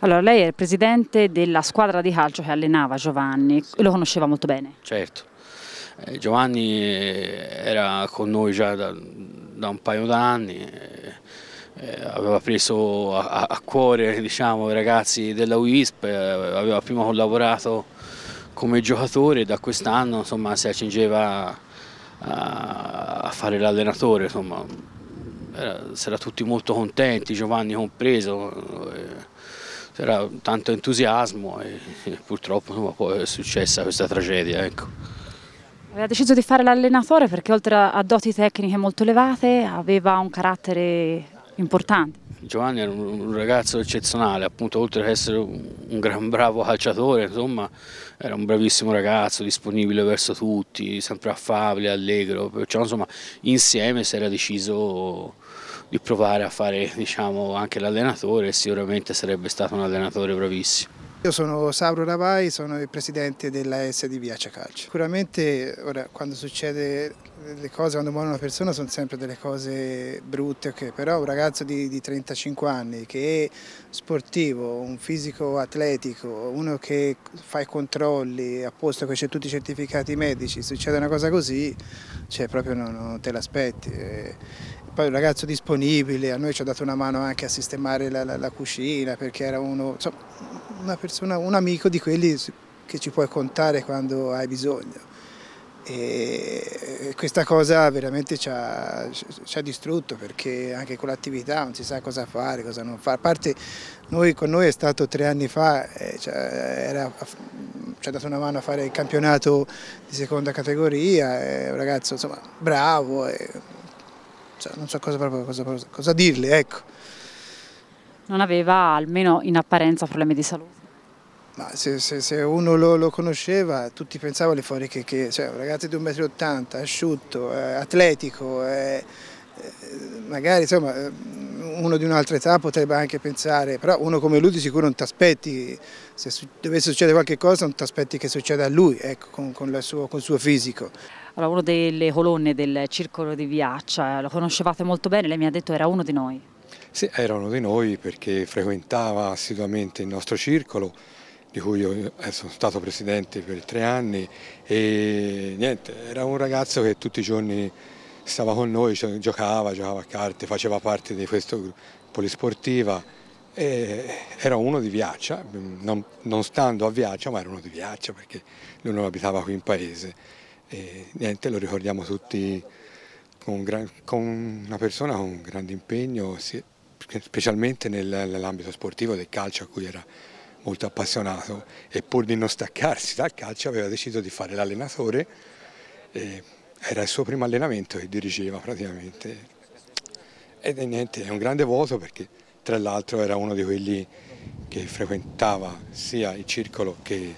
Allora, lei è il presidente della squadra di calcio che allenava Giovanni e lo conosceva molto bene. Certo, eh, Giovanni eh, era con noi già da, da un paio d'anni, eh, eh, aveva preso a, a cuore diciamo, i ragazzi della UISP, eh, aveva prima collaborato come giocatore e da quest'anno si accingeva a, a fare l'allenatore. Insomma, era, era tutti molto contenti, Giovanni compreso. Eh, c'era tanto entusiasmo e, e purtroppo insomma, poi è successa questa tragedia. Ecco. Aveva deciso di fare l'allenatore perché oltre a doti tecniche molto elevate aveva un carattere importante. Giovanni era un ragazzo eccezionale, appunto oltre ad essere un gran bravo calciatore, insomma era un bravissimo ragazzo, disponibile verso tutti, sempre affabile, allegro, perciò insomma insieme si era deciso di provare a fare diciamo, anche l'allenatore sicuramente sarebbe stato un allenatore bravissimo. Io sono Sauro Ravai, sono il presidente della S di Viacia Calcio. Sicuramente ora, quando succede le cose, quando muore una persona sono sempre delle cose brutte, okay? però un ragazzo di, di, 35 anni che è sportivo, un fisico atletico, uno che fa i controlli apposta che c'è tutti i certificati medici, succede una cosa così, cioè proprio non, non te l'aspetti poi un ragazzo disponibile, a noi ci ha dato una mano anche a sistemare la, la, la cucina perché era uno, insomma, una persona, un amico di quelli che ci puoi contare quando hai bisogno. E questa cosa veramente ci ha, ci ha distrutto perché anche con l'attività non si sa cosa fare, cosa non fare. A parte noi, con noi è stato tre anni fa, eh, cioè, era, ci ha dato una mano a fare il campionato di seconda categoria, è un ragazzo insomma, bravo. E, cioè, non so cosa, cosa, cosa dirle, ecco. Non aveva, almeno in apparenza, problemi di salute? Ma se, se, se uno lo, lo, conosceva, tutti pensavano fuori che, che cioè, un ragazzo di 1,80 m, asciutto, eh, atletico, eh, eh, magari insomma, eh, uno di un'altra età potrebbe anche pensare, però uno come lui di sicuro non ti aspetti, se dovesse succedere qualche cosa non ti aspetti che succeda a lui, ecco, con, con, suo, con il suo fisico. Allora, uno delle colonne del circolo di Viaccia, lo conoscevate molto bene, lei mi ha detto era uno di noi. Sì, era uno di noi perché frequentava assiduamente il nostro circolo, di cui io sono stato presidente per tre anni e niente, era un ragazzo che tutti i giorni stava con noi, giocava, giocava a carte, faceva parte di questo polisportiva era uno di Viaccia, non, non, stando a Viaccia ma era uno di Viaccia perché lui non abitava qui in paese. E niente, lo ricordiamo tutti con, gran, con una persona con grande impegno, specialmente nell'ambito sportivo del calcio a cui era molto appassionato e pur di non staccarsi dal calcio aveva deciso di fare l'allenatore, era il suo primo allenamento che dirigeva praticamente ed è niente, è un grande vuoto perché tra l'altro era uno di quelli che frequentava sia il circolo che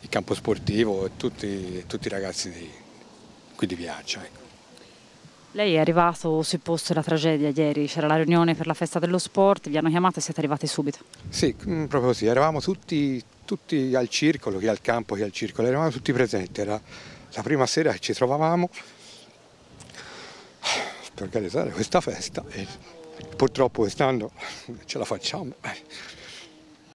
il campo sportivo e tutti, tutti i ragazzi di, qui di Viaggia. Ecco. Lei è arrivato sul posto della tragedia ieri, c'era la riunione per la festa dello sport, vi hanno chiamato e siete arrivati subito? Sì, mm, proprio così, eravamo tutti, tutti al circolo, chi al campo, chi al circolo, eravamo tutti presenti, era la prima sera che ci trovavamo per organizzare questa festa e purtroppo quest'anno ce la facciamo.